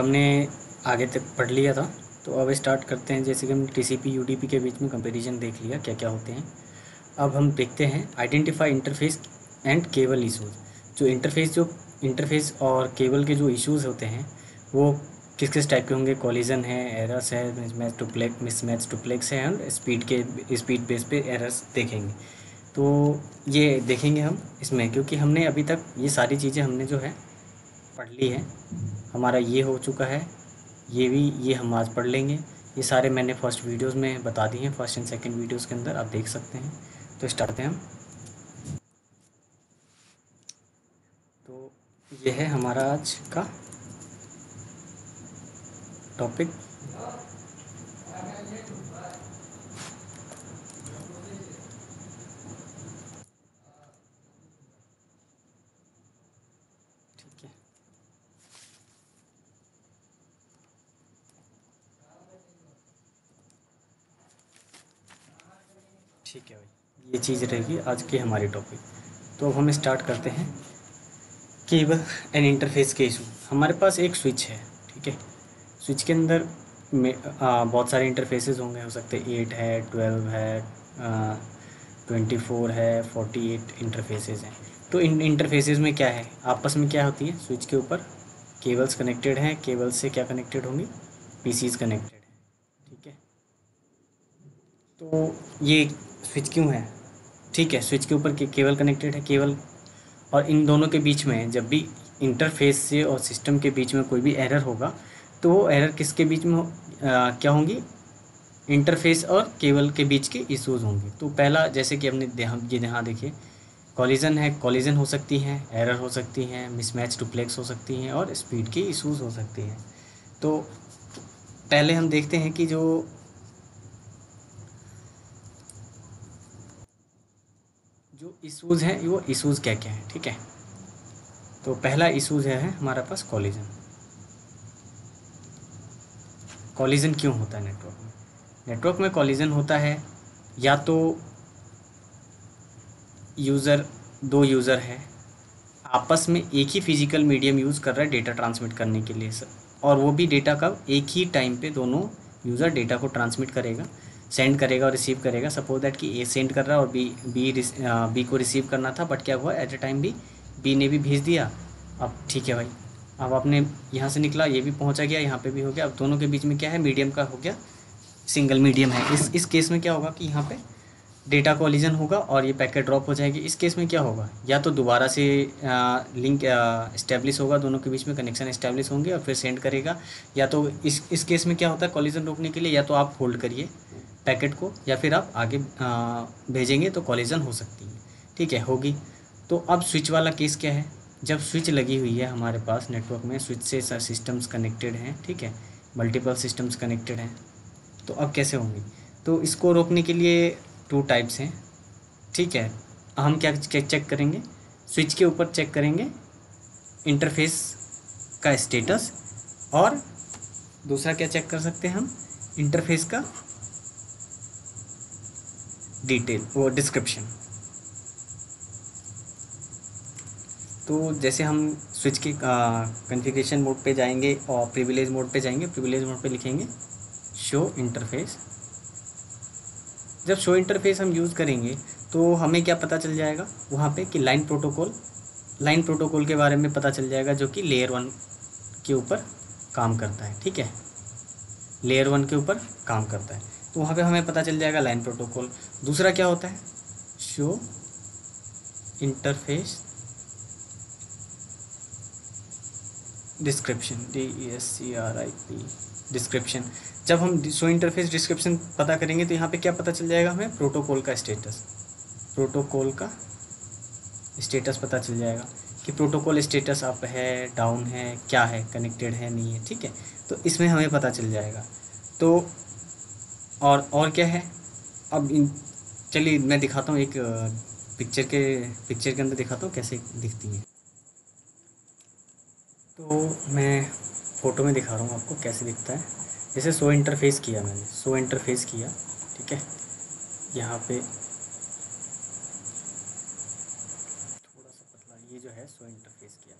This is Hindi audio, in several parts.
हमने आगे तक पढ़ लिया था। तो अब स्टार्ट करते हैं। जैसे कि हमने टी सी पी के बीच में कंपेरिजन देख लिया क्या क्या होते हैं। अब हम देखते हैं identify interface and cable issues जो इंटरफेस जो इंटरफेस और केबल के जो इश्यूज़ होते हैं, वो किस किस टाइप के होंगे? कॉलिजन है एरर्स है mismatch to mismatch duplex है एंड स्पीड के स्पीड बेस पे एरर्स देखेंगे। तो ये देखेंगे हम इसमें, क्योंकि हमने अभी तक ये सारी चीज़ें हमने जो है पढ़ ली है। हमारा ये हो चुका है। ये भी, ये हम आज पढ़ लेंगे। ये सारे मैंने फ़र्स्ट वीडियोस में बता दिए हैं। फ़र्स्ट एंड सेकंड वीडियोस के अंदर आप देख सकते हैं। तो स्टार्ट हैं हम। तो ये है हमारा आज का टॉपिक ठीक है ठीक है भाई ये चीज़ रहेगी आज की हमारी टॉपिक तो अब हम स्टार्ट करते हैं। केबल एंड इंटरफेस के इशू हमारे पास एक स्विच है ठीक है? स्विच के अंदर में आ, बहुत सारे इंटरफेसेस होंगे हो सकते हैं एट है ट्वेल्व है ट्वेंटी फोर है फोर्टी एट इंटरफेसेस हैं। तो इन इंटरफेसेस में क्या है? आपस में क्या होती है? स्विच के ऊपर केबल्स कनेक्टेड हैं। केबल से क्या कनेक्टेड होंगी? पीसीज कनेक्टेड ठीक है? तो ये स्विच क्यों है? ठीक है स्विच के ऊपर के, केबल कनेक्टेड है केबल और इन दोनों के बीच में जब भी इंटरफेस से और सिस्टम के बीच में कोई भी एरर होगा तो वो एरर किसके बीच में आ, क्या होंगी? इंटरफेस और केबल के बीच के इशूज़ होंगे। तो पहला जैसे कि हमने हम ये यहाँ देखिए कॉलिजन है कॉलिजन हो सकती हैं एरर हो सकती हैं मिसमैच डुप्लेक्स हो सकती हैं और स्पीड की इशूज़ हो सकती हैं। तो पहले हम देखते हैं कि जो इशूज़ हैं, वो इशूज़ क्या क्या हैं, ठीक है? तो पहला इशूज़ है हमारे पास कॉलिजन। कॉलिजन क्यों होता है नेटवर्क में? नेटवर्क में कॉलिजन होता है, या तो यूज़र, दो यूज़र है, आपस में एक ही फ़िज़िकल मीडियम यूज़ कर रहा है डेटा ट्रांसमिट करने के लिए सर और वो भी डेटा का एक ही टाइम पे दोनों यूज़र डेटा को ट्रांसमिट करेगा। सेंड करेगा और रिसीव करेगा। सपोज़ दैट कि ए सेंड कर रहा है और बी बी बी को रिसीव करना था बट क्या हुआ? एट ए टाइम भी बी ने भी भेज दिया। अब ठीक है भाई। अब आपने यहाँ से निकला ये भी पहुँचा गया यहाँ पे भी हो गया। अब दोनों के बीच में क्या है? मीडियम का हो गया। सिंगल मीडियम है। इस इस केस में क्या होगा कि यहाँ पे डेटा कोलिजन होगा और ये पैकेट ड्रॉप हो जाएगी। इस केस में क्या होगा? या तो दोबारा से आ, लिंक इस्टेब्लिश होगा दोनों के बीच में कनेक्शन इस्टेब्लिश होंगे और फिर सेंड करेगा। या तो इस इस केस में क्या होता है? कॉलिजन रोकने के लिए या तो आप होल्ड करिए। पैकेट को या फिर आप आगे भेजेंगे तो कॉलिजन हो सकती है। ठीक है, होगी। तो अब स्विच वाला केस क्या है? जब स्विच लगी हुई है हमारे पास नेटवर्क में स्विच से सिस्टम्स कनेक्टेड हैं, ठीक है? मल्टीपल सिस्टम्स कनेक्टेड हैं। तो अब कैसे होंगी? तो इसको रोकने के लिए टू टाइप्स हैं। ठीक है, हम क्या चेक करेंगे? स्विच के ऊपर चेक करेंगे इंटरफेस का स्टेटस और दूसरा क्या चेक कर सकते हैं हम? इंटरफेस का डिटेल वो डिस्क्रिप्शन तो जैसे हम स्विच के कॉन्फ़िगरेशन मोड पे जाएँगे और प्रिविलेज मोड पे जाएँगे प्रिविलेज मोड पे लिखेंगे शो इंटरफेस जब शो इंटरफेस हम यूज़ करेंगे तो हमें क्या पता चल जाएगा? वहाँ पे कि लाइन प्रोटोकॉल लाइन प्रोटोकॉल के बारे में पता चल जाएगा जो कि लेयर वन के ऊपर काम करता है, ठीक है? लेयर वन के ऊपर काम करता है। तो वहाँ पे हमें पता चल जाएगा लाइन प्रोटोकॉल दूसरा क्या होता है? Show interface description D E S C R I P description जब हम शो इंटरफेस डिस्क्रिप्शन पता करेंगे तो यहाँ पे क्या पता चल जाएगा हमें? प्रोटोकॉल का स्टेटस प्रोटोकॉल का स्टेटस पता चल जाएगा कि प्रोटोकॉल स्टेटस अप है डाउन है, क्या है कनेक्टेड है, नहीं है, ठीक है? तो इसमें हमें पता चल जाएगा। तो और और क्या है? अब इन, चलिए मैं दिखाता हूँ एक पिक्चर के पिक्चर के अंदर दिखाता हूँ कैसे दिखती है। तो मैं फ़ोटो में दिखा रहा हूँ आपको कैसे दिखता है। जैसे सो इंटरफेस किया मैंने सो इंटरफेस किया, ठीक है? यहाँ पे थोड़ा सा पतला, ये जो है सो इंटरफेस किया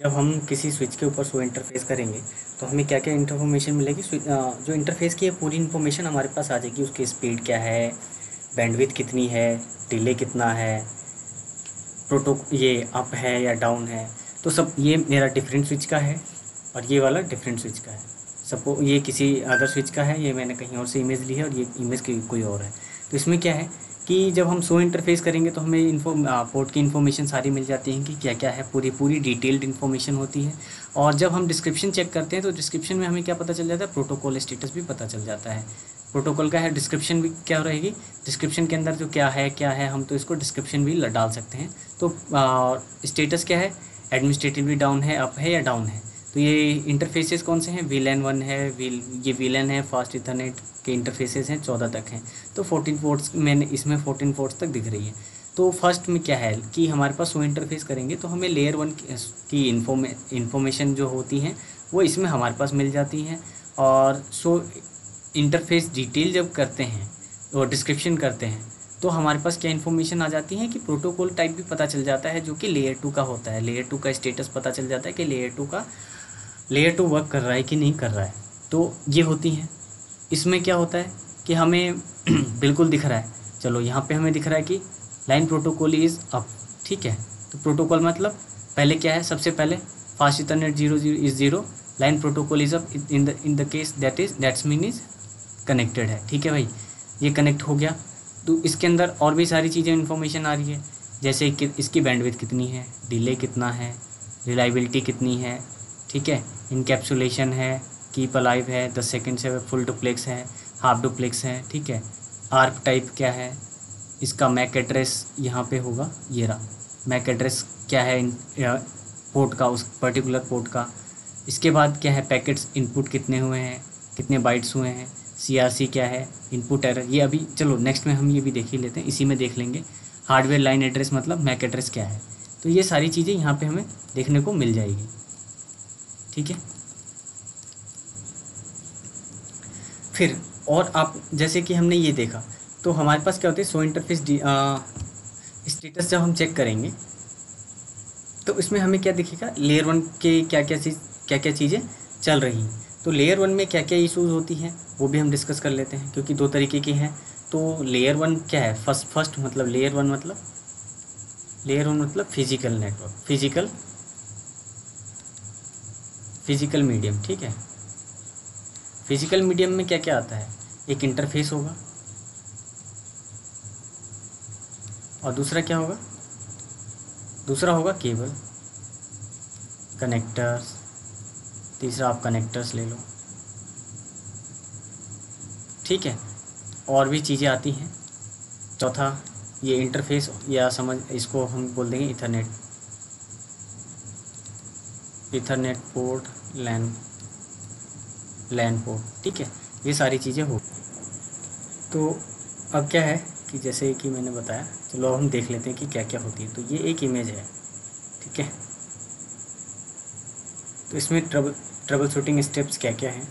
जब हम किसी स्विच के ऊपर सो इंटरफेस करेंगे तो हमें क्या क्या इन्फॉर्मेशन मिलेगी जो इंटरफेस की है, पूरी इन्फॉर्मेशन हमारे पास आ जाएगी। उसकी स्पीड क्या है? बैंडविथ कितनी है? डिले कितना है? प्रोटो ये अप है या डाउन है? तो सब, ये मेरा डिफरेंट स्विच का है और ये वाला डिफरेंट स्विच का है। सपो ये किसी अदर स्विच का है, ये मैंने कहीं और से इमेज ली है और ये इमेज की कोई और है। तो इसमें क्या है? कि जब हम सो इंटरफेस करेंगे तो हमें इन्फो पोर्ट की इन्फॉर्मेशन सारी मिल जाती है कि क्या क्या है, पूरी पूरी डिटेल्ड इन्फॉर्मेशन होती है। और जब हम डिस्क्रिप्शन चेक करते हैं तो डिस्क्रिप्शन में हमें क्या पता चल जाता है? प्रोटोकॉल स्टेटस भी पता चल जाता है। प्रोटोकॉल का है डिस्क्रिप्शन भी क्या रहेगी? डिस्क्रिप्शन के अंदर जो क्या है क्या है, हम तो इसको डिस्क्रिप्शन भी डाल सकते हैं। तो स्टेटस क्या है? एडमिनिस्ट्रेटिवली डाउन है अप है या डाउन है? तो ये इंटरफेसेस कौन से हैं? वीलैन वन है वील ये वीलैन है फास्ट इथरनेट के इंटरफेसेस हैं, चौदह तक हैं। तो फोर्टीन फोर्ट्स मैंने इसमें फोर्टीन फोर्ट्स तक दिख रही है। तो फ़र्स्ट में क्या है कि हमारे पास वो इंटरफेस करेंगे तो हमें लेयर वन की इन्फॉर्मे इन्फॉर्मेशन जो होती हैं, वो इसमें हमारे पास मिल जाती हैं। और सो इंटरफेस डिटेल जब करते हैं, और डिस्क्रिप्शन करते हैं तो हमारे पास क्या इन्फॉर्मेशन आ जाती है कि प्रोटोकॉल टाइप भी पता चल जाता है, जो कि लेयर टू का होता है। लेयर टू का स्टेटस पता चल जाता है कि लेयर टू का लेयर टू वर्क कर रहा है कि नहीं कर रहा है? तो ये होती हैं। इसमें क्या होता है कि हमें बिल्कुल दिख रहा है। चलो, यहाँ पे हमें दिख रहा है कि लाइन प्रोटोकॉल इज़ अप ठीक है? तो प्रोटोकॉल मतलब पहले क्या है? सबसे पहले fast internet zero zero is zero line protocol is up in the in the case that is that's mean is connected है। ठीक है भाई? ये कनेक्ट हो गया। तो इसके अंदर और भी सारी चीज़ें इन्फॉर्मेशन आ रही है। जैसे कि इसकी बैंडविथ कितनी है? डिले कितना है? रिलायबिलिटी कितनी है? ठीक है? इनकेप्सुलेशन है कीप अलाइव है दस सेकेंड से फुल डुप्लेक्स है हाफ़ डुप्लेक्स है, ठीक है? आर्क टाइप क्या है? इसका मैक एड्रेस यहाँ पे होगा, ये रहा। मैक एड्रेस क्या है पोर्ट का, उस पर्टिकुलर पोर्ट का? इसके बाद क्या है? पैकेट्स इनपुट कितने हुए हैं? कितने बाइट्स हुए हैं? सीआरसी क्या है? इनपुट एरर ये अभी, चलो नेक्स्ट में हम ये भी देख ही लेते हैं, इसी में देख लेंगे। हार्डवेयर लाइन एड्रेस मतलब मैक एड्रेस क्या है? तो ये सारी चीज़ें यहाँ पे हमें देखने को मिल जाएगी। ठीक है? फिर, और आप, जैसे कि हमने ये देखा तो हमारे पास क्या होती है? सो इंटरफेस स्टेटस जब हम चेक करेंगे तो इसमें हमें क्या दिखेगा? लेयर वन के क्या क्या चीज़ क्या क्या चीज़ें चल रही हैं। तो लेयर वन में क्या क्या इशूज़ होती हैं, वो भी हम डिस्कस कर लेते हैं, क्योंकि दो तरीके की हैं। तो लेयर वन क्या है? फ़र्स्ट फ़र्स्ट मतलब लेयर वन मतलब लेयर वन मतलब physical network physical physical medium ठीक है? फ़िज़िकल मीडियम में क्या क्या आता है? एक इंटरफेस होगा। और दूसरा क्या होगा? दूसरा होगा केबल कनेक्टर्स तीसरा आप कनेक्टर्स ले लो। ठीक है? और भी चीज़ें आती हैं। चौथा, ये इंटरफेस या समझ, इसको हम बोल देंगे ethernet ethernet port, LAN LAN port, ठीक है? ये सारी चीज़ें हो तो अब क्या है कि जैसे कि मैंने बताया, चलो हम देख लेते हैं कि क्या क्या होती है। तो ये एक इमेज है, ठीक है? तो इसमें ट्रबल ट्रबल शूटिंग स्टेप्स क्या क्या हैं?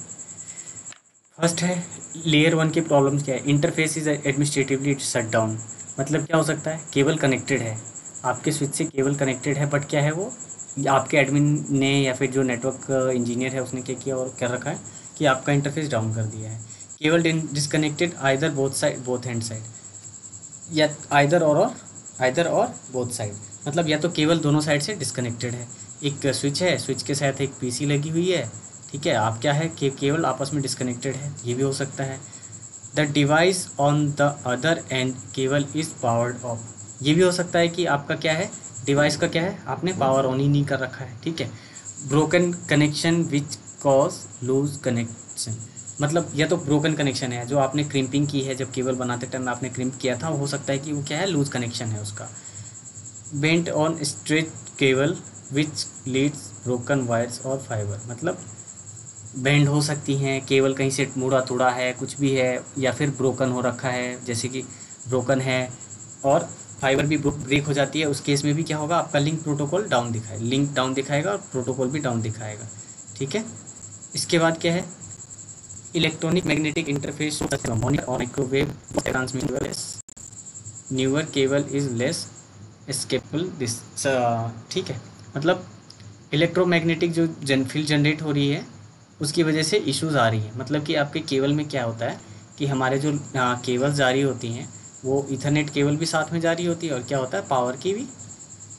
फ़र्स्ट है लेयर वन की प्रॉब्लम्स क्या है? Interface is administratively shut down मतलब क्या हो सकता है? केबल कनेक्टेड है। आपके स्विच से केबल कनेक्टेड है बट क्या है वो? आपके एडमिन ने या फिर जो नेटवर्क इंजीनियर है, उसने क्या किया और क्या रखा है कि आपका इंटरफेस डाउन कर दिया है। Cable disconnected either both side both hand side या आइदर और और आइदर और बोथ साइड मतलब या तो केवल दोनों साइड से डिसकनेक्टेड है। एक स्विच है स्विच के साथ एक पीसी लगी हुई है, ठीक है? आप क्या है? कि केवल आपस में डिस्कनेक्टेड है, ये भी हो सकता है। The device on the other end cable is powered off ये भी हो सकता है कि आपका क्या है? डिवाइस का क्या है? आपने पावर ऑन ही नहीं कर रखा है, ठीक है? Broken connection which cause loose connection मतलब यह तो ब्रोकन कनेक्शन है, जो आपने क्रिम्पिंग की है, जब केबल बनाते टाइम आपने क्रिम्प किया था, हो सकता है कि वो क्या है? लूज कनेक्शन है उसका. Bent on straight cable which leads broken wires और फाइबर मतलब बेंड हो सकती हैं केवल कहीं से मुड़ा तुड़ा है, कुछ भी है, या फिर ब्रोकन हो रखा है, जैसे कि ब्रोकन है, और फाइबर भी ब्रेक हो जाती है। उस केस में भी क्या होगा? आपका लिंक प्रोटोकॉल डाउन दिखाएगा लिंक डाउन दिखाएगा और प्रोटोकॉल भी डाउन दिखाएगा। ठीक है? इसके बाद क्या है? इलेक्ट्रॉनिक मैग्नेटिक इंटरफेस और microwave transmitter newer cable is less capable this ठीक है? मतलब इलेक्ट्रोमैग्नेटिक जो जन फ़ील्ड जनरेट हो रही है, उसकी वजह से इश्यूज़ आ रही है। मतलब कि आपके केबल में क्या होता है कि हमारे जो केबल जारी होती हैं वो इथरनेट केबल भी साथ में जारी होती है और क्या होता है? पावर की भी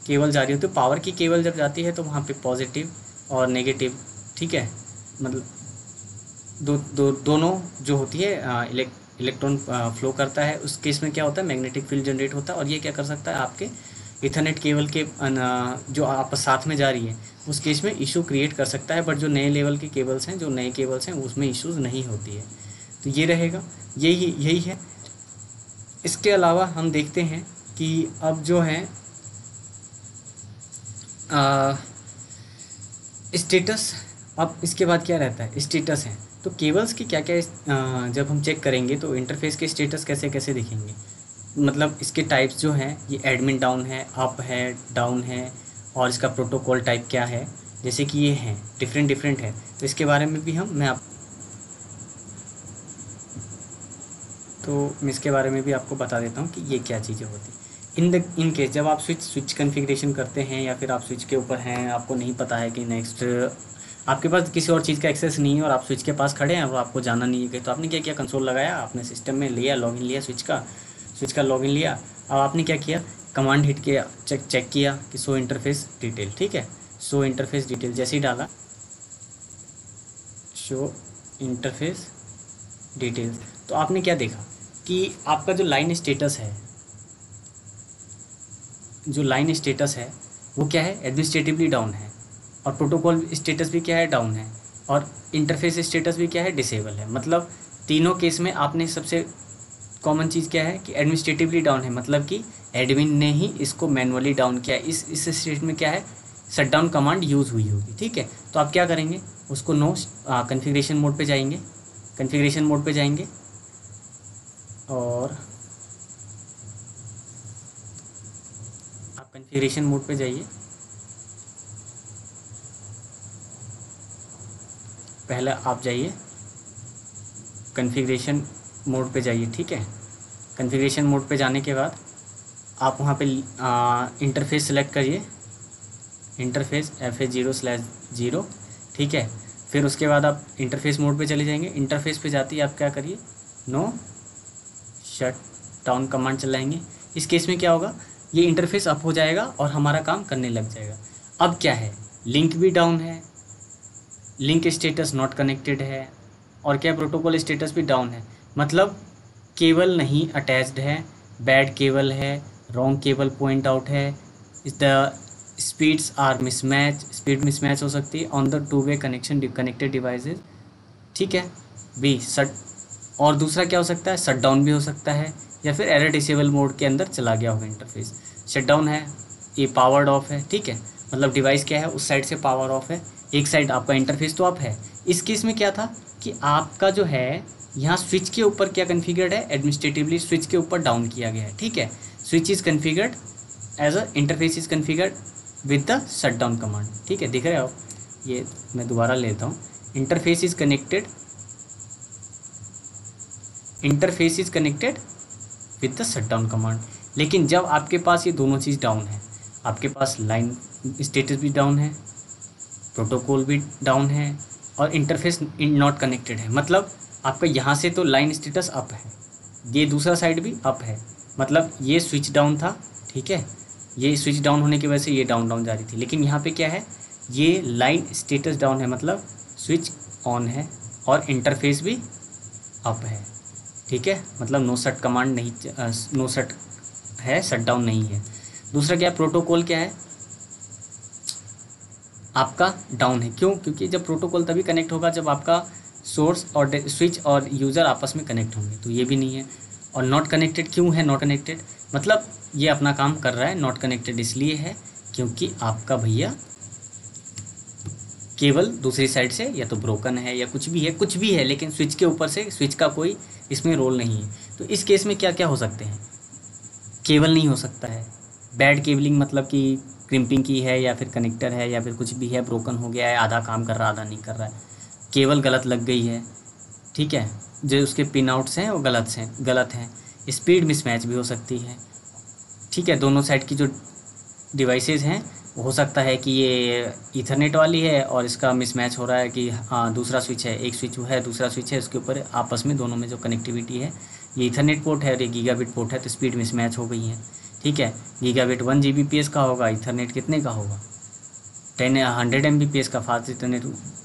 केबल जारी होती है। पावर की केबल जब जाती है तो वहाँ पे पॉजिटिव और नेगेटिव ठीक है? मतलब दो दो, दोनों जो होती है इलेक्ट्रॉन फ्लो करता है, उस केस में क्या होता है? मैग्नेटिक फ़ील्ड जनरेट होता है और ये क्या कर सकता है? आपके इथरनेट केबल के जो आप साथ में जा रही है, उस केस में इशू क्रिएट कर सकता है बट जो नए लेवल के केबल्स हैं, जो नए केबल्स हैं, उसमें इशूज़ नहीं होती है। तो ये रहेगा। यही यही है। इसके अलावा हम देखते हैं कि अब जो है स्टेटस अब इसके बाद क्या रहता है? स्टेटस है। तो केबल्स की क्या क्या जब हम चेक करेंगे तो इंटरफेस के स्टेटस कैसे कैसे दिखेंगे? मतलब इसके टाइप्स जो हैं, ये एडमिन डाउन है अप है डाउन है, और इसका प्रोटोकॉल टाइप क्या है? जैसे कि ये हैं डिफरेंट डिफरेंट है। तो इसके बारे में भी हम, मैं आप तो मैं इसके बारे में भी आपको बता देता हूँ कि ये क्या चीज़ें होती इन द इन केस जब आप स्विच स्विच कन्फिग्रेशन करते हैं या फिर आप स्विच के ऊपर हैं, आपको नहीं पता है कि नेक्स्ट आपके पास किसी और चीज़ का एक्सेस नहीं है और आप स्विच के पास खड़े हैं और आपको जाना नहीं है तो आपने क्या किया? कंसोल लगाया, आपने सिस्टम में लिया लॉगिन लिया स्विच का स्विच का लॉगिन लिया। अब आपने क्या किया? कमांड हिट किया चेक चेक किया कि सो इंटरफेस डिटेल ठीक है? सो इंटरफेस डिटेल जैसे ही डाला शो इंटरफेस डिटेल्स तो आपने क्या देखा? कि आपका जो लाइन स्टेटस है, जो लाइन स्टेटस है, वो क्या है? एडमिनिस्ट्रेटिवली डाउन है। और प्रोटोकॉल स्टेटस भी क्या है? डाउन है। और इंटरफेस स्टेटस भी क्या है? डिसेबल है। मतलब तीनों केस में आपने सबसे कॉमन चीज़ क्या है? कि एडमिनिस्ट्रेटिवली डाउन है। मतलब कि एडमिन ने ही इसको मैनुअली डाउन किया इस इस स्टेट में क्या है? शट डाउन कमांड यूज़ हुई होगी। ठीक है? तो आप क्या करेंगे? उसको नो कन्फिग्रेशन मोड पे जाएँगे। कन्फिग्रेशन मोड पे जाएँगे। और आप कन्फिग्रेशन मोड पे जाइए। पहले आप जाइए। कन्फिग्रेशन मोड पे जाइए, ठीक है? कन्फिग्रेशन मोड पे जाने के बाद आप वहाँ पे इंटरफेस सेलेक्ट करिए। Interface F A zero slash zero ठीक है? फिर उसके बाद आप इंटरफेस मोड पे चले जाएँगे। इंटरफेस पे जाते ही आप क्या करिए? नो शट डाउन कमांड चलाएँगे। इस केस में क्या होगा? ये इंटरफेस अप हो जाएगा और हमारा काम करने लग जाएगा। अब क्या है? लिंक भी डाउन है। लिंक स्टेटस नॉट कनेक्टेड है। और क्या प्रोटोकॉल स्टेटस भी डाउन है? मतलब केबल नहीं अटैच्ड है बैड केबल है रॉन्ग केबल पॉइंट आउट है। The speeds are mismatch speed mismatch हो सकती है। On the two way connection connected devices ठीक है? बी सट और दूसरा क्या हो सकता है? शट डाउन भी हो सकता है, या फिर एरर डिसेबल मोड के अंदर चला गया होगा इंटरफेस शट डाउन है, ये पावर्ड ऑफ़ है, ठीक है? मतलब डिवाइस क्या है? उस साइड से पावर ऑफ़ है, एक साइड आपका इंटरफेस तो अप है। इस केस में क्या था कि आपका जो है, यहाँ स्विच के ऊपर क्या कन्फिगर्ड है? एडमिनिस्ट्रेटिवली स्विच के ऊपर डाउन किया गया है, ठीक है? Switch is configured as a interface is configured with the shut down command ठीक है? दिख रहे हो ये मैं दोबारा लेता हूँ। Interface is connected interface is connected with the shut down command लेकिन जब आपके पास ये दोनों चीज़ डाउन है, आपके पास लाइन स्टेटस भी डाउन है प्रोटोकॉल भी डाउन है और इंटरफेस नॉट कनेक्टेड है। मतलब आपका यहाँ से तो लाइन स्टेटस अप है, ये दूसरा साइड भी अप है। मतलब ये स्विच डाउन था, ठीक है? ये स्विच डाउन होने की वजह से ये डाउन डाउन जा रही थी। लेकिन यहाँ पे क्या है? ये लाइन स्टेटस डाउन है मतलब स्विच ऑन है और इंटरफेस भी अप है। ठीक है? मतलब नो सट कमांड नहीं नो सट है शट डाउन नहीं है। दूसरा क्या प्रोटोकॉल क्या है? आपका डाउन है। क्यों? क्योंकि जब प्रोटोकॉल तभी कनेक्ट होगा जब आपका सोर्स और स्विच और यूज़र आपस में कनेक्ट होंगे। तो ये भी नहीं है। और नॉट कनेक्टेड क्यों है? नॉट कनेक्टेड मतलब ये अपना काम कर रहा है नॉट कनेक्टेड इसलिए है क्योंकि आपका भैया केवल दूसरी साइड से, या तो ब्रोकन है, या कुछ भी है, कुछ भी है, लेकिन स्विच के ऊपर से स्विच का कोई इसमें रोल नहीं है। तो इस केस में क्या क्या हो सकते हैं? केबल नहीं हो सकता है। बैड केबलिंग मतलब कि क्रिम्पिंग की है, या फिर कनेक्टर है, या फिर कुछ भी है ब्रोकन हो गया है, आधा काम कर रहा है आधा नहीं कर रहा है। केबल गलत लग गई है। ठीक है? जो उसके पिन आउट्स हैं, वो गलत हैं गलत हैं। स्पीड मिसमैच भी हो सकती है। ठीक है? दोनों साइड की जो डिवाइसेस हैं हो सकता है कि ये इथरनेट वाली है और इसका मिसमैच हो रहा है कि हाँ दूसरा स्विच है, एक स्विच है, दूसरा स्विच है, उसके ऊपर आपस में दोनों में जो कनेक्टिविटी है, ये इथरनेट पोर्ट है और ये गीगाबिट पोर्ट है तो स्पीड मिसमैच हो गई है। ठीक है? गीगाबिट वन जीबीपीएस का होगा इथरनेट कितने का होगा? टेन हंड्रेड एम का, फास्ट इथरनेट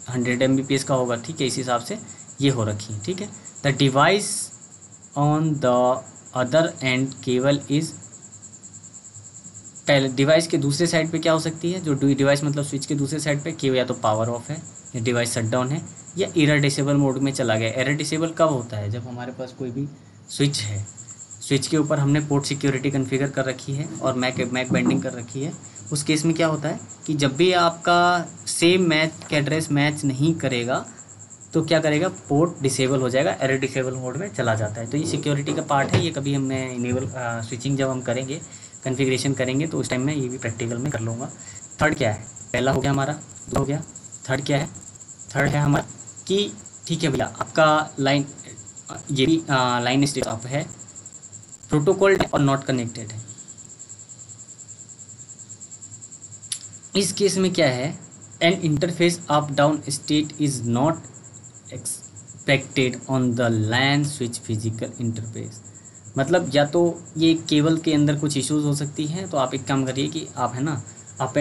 हंड्रेड एम का होगा। ठीक है? इस हिसाब से ये हो रखी है। ठीक है? The device on the other end cable is पहले डिवाइस के दूसरे साइड पे क्या हो सकती है? जो डिवाइस मतलब स्विच के दूसरे साइड पे कि या तो पावर ऑफ़ है, या डिवाइस शट डाउन है, या एरर डिसेबल मोड में चला गया एरर डिसेबल कब होता है? जब हमारे पास कोई भी स्विच है। स्विच के ऊपर हमने पोर्ट सिक्योरिटी कन्फिगर कर रखी है, और मैक मैक बेंडिंग कर रखी है। उस केस में क्या होता है कि जब भी आपका सेम मैच का एड्रेस मैच नहीं करेगा तो क्या करेगा? पोर्ट डिसेबल हो जाएगा एरर डिसेबल मोड में चला जाता है। तो ये सिक्योरिटी का पार्ट है, ये कभी हमने इनेबल स्विचिंग जब हम करेंगे कन्फिग्रेशन करेंगे तो उस टाइम में ये भी प्रैक्टिकल में कर लूँगा। थर्ड क्या है? पहला हो गया हमारा, दो हो गया। थर्ड क्या है? थर्ड है हमारा कि ठीक है भैया, आपका लाइन ये भी लाइन स्टेट आप है। प्रोटोकॉल और नॉट कनेक्टेड है। इस केस में क्या है? An interface up down state is not expected on the LAN switch physical interface मतलब या तो ये केबल के अंदर कुछ इश्यूज़ हो सकती हैं तो आप एक काम करिए कि आप, है ना, आप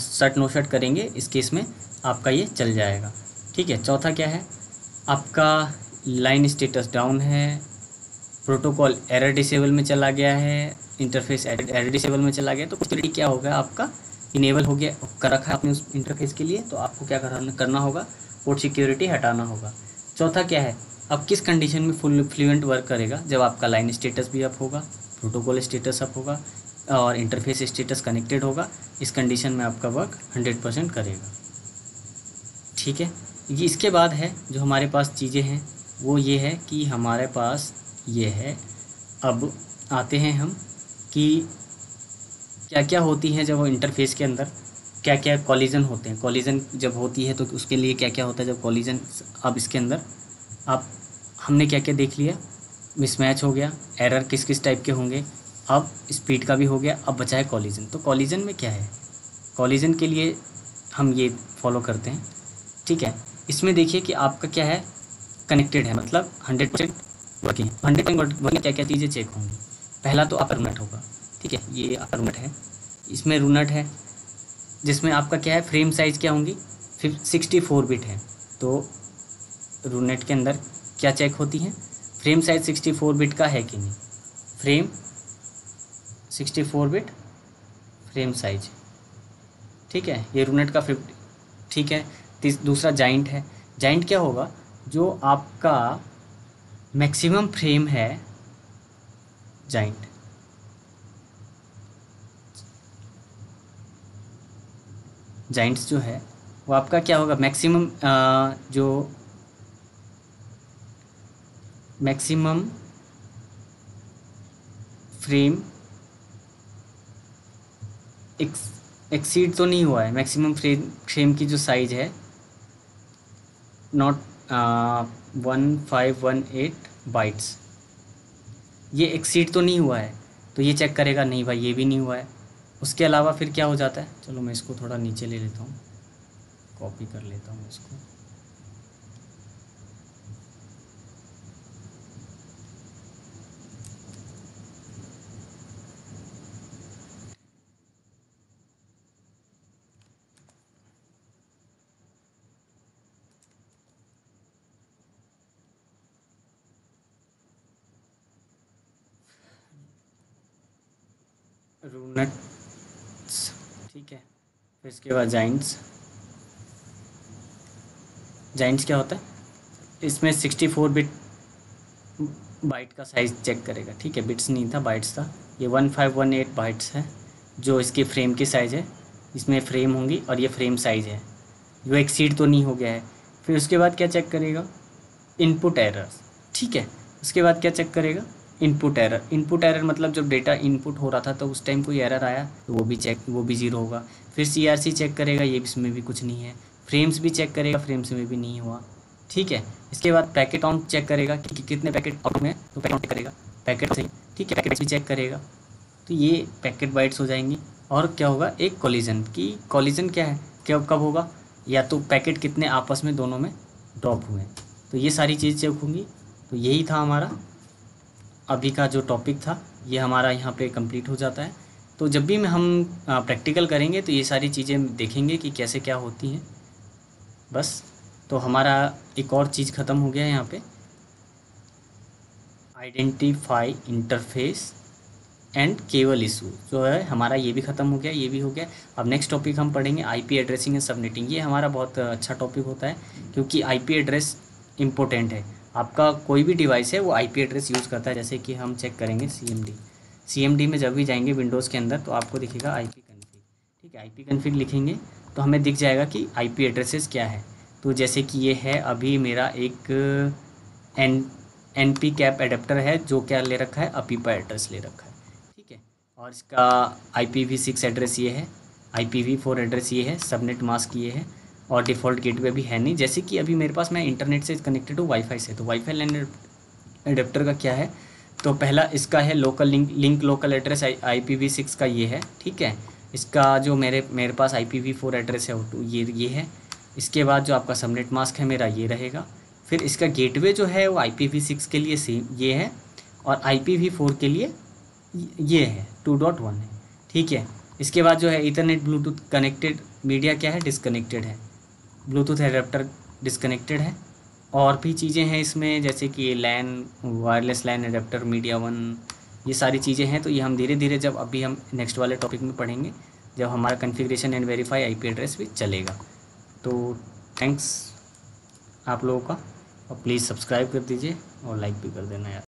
शर्ट नो शर्ट करेंगे, इस केस में आपका ये चल जाएगा। ठीक है, चौथा क्या है? आपका लाइन स्टेटस डाउन है प्रोटोकॉल एरर डिसेबल में चला गया है इंटरफेस एरर डिसेबल में चला गया तो कुछ क्या होगा, आपका इनेबल हो गया, कर रखा है आपने उस इंटरफेस के लिए तो आपको क्या करना होगा पोर्ट सिक्योरिटी हटाना होगा। चौथा क्या है? अब किस कंडीशन में फुल फ्लुएंट वर्क करेगा? जब आपका लाइन स्टेटस भी अप होगा प्रोटोकॉल स्टेटस अप होगा, और इंटरफेस स्टेटस कनेक्टेड होगा, इस कंडीशन में आपका वर्क हंड्रेड परसेंट करेगा। ठीक है? ये इसके बाद है, जो हमारे पास चीज़ें हैं, वो ये है कि हमारे पास ये है। अब आते हैं हम कि क्या क्या होती हैं जब वो इंटरफेस के अंदर क्या क्या कॉलिजन होते हैं। कॉलिजन जब होती है तो उसके लिए क्या क्या होता है? जब कॉलिजन अब इसके अंदर आप हमने क्या क्या देख लिया? मिसमैच हो गया एरर किस किस टाइप के होंगे? अब स्पीड का भी हो गया, अब बचा है कॉलिजन तो कॉलिजन में क्या है? कॉलिजन के लिए हम ये फॉलो करते हैं, ठीक है? इसमें देखिए कि आपका क्या है? कनेक्टेड है मतलब hundred percent working hundred percent working क्या क्या चीज़ें चेक होंगी? पहला तो अपर रूनट होगा, ठीक है? ये अपर रूनट है. इसमें रूनट है, जिसमें आपका क्या है? फ्रेम साइज़ क्या होंगी? फिफ सिक्सटी फोर बिट है. तो रूनेट के अंदर क्या चेक होती हैं? Frame size sixty four bit का है कि नहीं? Frame sixty four bit frame size ठीक है? ये रूनेट का फिफ्टी ठीक है? दूसरा जाइंट है। जाइंट क्या होगा? जो आपका मैक्सिमम फ्रेम है जाइंट जाइंट्स जो है, वो आपका क्या होगा? मैक्सिमम जो मैक्सिमम फ्रेम एक्सीड तो नहीं हुआ है। मैक्सिमम फ्रेम फ्रेम की जो साइज़ है not one five one eight bytes ये एक्सीड तो नहीं हुआ है तो ये चेक करेगा, नहीं भाई, ये भी नहीं हुआ है। उसके अलावा फिर क्या हो जाता है? चलो मैं इसको थोड़ा नीचे ले लेता हूँ। कॉपी कर लेता हूँ इसको। रूनट्स ठीक है। फिर इसके बाद जाइंट्स जाइंट्स क्या होता है? इसमें सिक्सटी फोर बिट बाइट का साइज़ चेक करेगा। ठीक है बिट्स नहीं था बाइट्स था। ये one five one eight bytes है, जो इसके फ्रेम की साइज़ है। इसमें फ्रेम होंगी और ये फ्रेम साइज़ है। जो एक्सीड तो नहीं हो गया है। फिर उसके बाद क्या चेक करेगा? इनपुट एरर्स ठीक है, उसके बाद क्या चेक करेगा? इनपुट एरर इनपुट एरर मतलब जब डेटा इनपुट हो रहा था तो उस टाइम कोई एरर आया तो वो भी चेक वो भी ज़ीरो होगा। फिर सीआरसी चेक करेगा ये इसमें भी कुछ नहीं है। फ्रेम्स भी चेक करेगा फ्रेम्स में भी नहीं हुआ। ठीक है? इसके बाद पैकेट ऑन चेक करेगा कि, कि कितने पैकेट आउट में तो पैकेट करेगा। पैकेट सही। ठीक है? पैकेट भी चेक करेगा। तो ये पैकेट बाइट्स हो जाएँगी। और क्या होगा? एक कॉलिजन की कॉलिजन क्या है? क्या कब होगा? या तो पैकेट कितने आपस में दोनों में ड्रॉप हुए तो ये सारी चीज़ चेक होंगी। तो यही था हमारा अभी का जो टॉपिक था, ये हमारा यहाँ पे कंप्लीट हो जाता है। तो जब भी हम प्रैक्टिकल करेंगे तो ये सारी चीज़ें देखेंगे कि कैसे क्या होती हैं। बस तो हमारा एक और चीज़ ख़त्म हो गया है यहाँ पे। Identify interface and cable issue जो है, हमारा ये भी ख़त्म हो गया, ये भी हो गया। अब नेक्स्ट टॉपिक हम पढ़ेंगे आईपी एड्रेसिंग एंड सबनेटिंग ये हमारा बहुत अच्छा टॉपिक होता है, क्योंकि आईपी एड्रेस इम्पोर्टेंट है। आपका कोई भी डिवाइस है, वो आईपी एड्रेस यूज़ करता है, जैसे कि हम चेक करेंगे सीएमडी सीएमडी में जब भी जाएँगे विंडोज़ के अंदर तो आपको दिखेगा आईपी कन्फिग ठीक है आईपी कन्फिग लिखेंगे तो हमें दिख जाएगा कि आईपी एड्रेसेस क्या है। तो जैसे कि ये है, अभी मेरा एक N N P cap adapter है, जो क्या ले रखा है? अपीपा एड्रेस ले रखा है। ठीक है, और इसका I P V six address ये है I P V four address ये है सबनेट मास्क ये है और डिफ़ॉल्ट गेटवे भी है नहीं। जैसे कि अभी मेरे पास मैं इंटरनेट से कनेक्टेड हूँ वाईफाई से तो वाईफाई लैंड एडेप्टर का क्या है? तो पहला इसका है local link link local address I P V six का ये है, ठीक है? इसका जो मेरे मेरे पास I P V four address है, वो ये ये है। इसके बाद जो आपका सबनेट मास्क है, मेरा ये रहेगा। फिर इसका गेटवे जो है, वो आई पी वी सिक्स के लिए सेम ये है और आई पी वी फोर के लिए ये है टू डॉट वन है, ठीक है? इसके बाद जो है इथरनेट ब्लूटूथ कनेक्टेड मीडिया क्या है? डिसकनेक्टेड है। ब्लूटूथ एडेप्टर डिसकनेक्टेड है। और भी चीज़ें हैं इसमें, जैसे कि LAN wireless LAN adapter media one ये सारी चीज़ें हैं। तो ये हम धीरे धीरे जब अभी हम नेक्स्ट वाले टॉपिक में पढ़ेंगे, जब हमारा configuration and verify IP address भी चलेगा। तो थैंक्स आप लोगों का। और प्लीज़ सब्सक्राइब कर दीजिए और लाइक भी कर देना यार।